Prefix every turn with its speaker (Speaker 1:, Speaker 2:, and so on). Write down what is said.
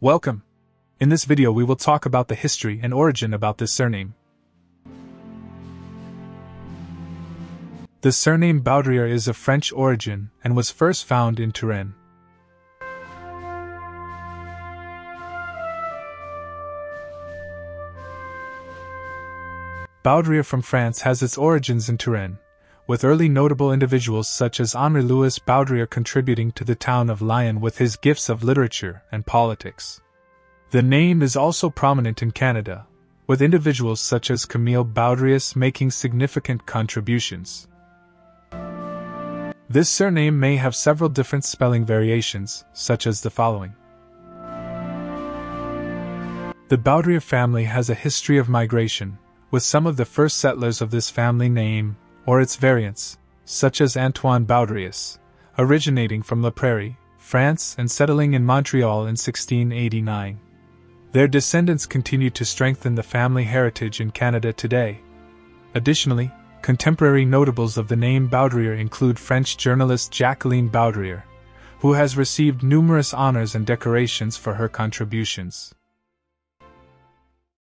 Speaker 1: Welcome! In this video, we will talk about the history and origin about this surname. The surname Baudrier is of French origin and was first found in Touraine. Baudrier from France has its origins in Touraine, with early notable individuals such as Henri Louis Baudrier contributing to the town of Lyon with his gifts of literature and politics. The name is also prominent in Canada, with individuals such as Camille Boudrias making significant contributions. This surname may have several different spelling variations, such as the following. The Baudrier family has a history of migration, with some of the first settlers of this family name, or its variants, such as Antoine Baudrius, originating from La Prairie, France, and settling in Montreal in 1689. Their descendants continue to strengthen the family heritage in Canada today. Additionally, Contemporary notables of the name Baudrier include French journalist Jacqueline Baudrier, who has received numerous honors and decorations for her contributions.